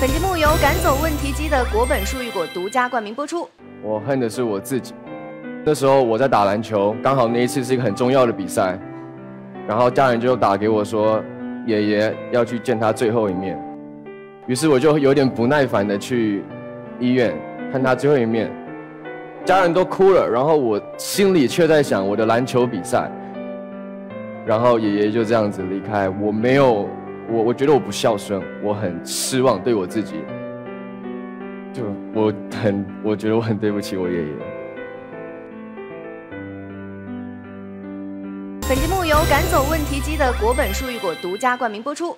本节目由赶走问题机的国本树玉果独家冠名播出。我恨的是我自己。那时候我在打篮球，刚好那一次是一个很重要的比赛，然后家人就打给我说，爷爷要去见他最后一面。于是我就有点不耐烦的去医院看他最后一面，家人都哭了，然后我心里却在想我的篮球比赛。然后爷爷就这样子离开，我没有。我我觉得我不孝顺，我很失望对我自己，就我很我觉得我很对不起我爷爷。本节目由赶走问题机的国本树玉果独家冠名播出。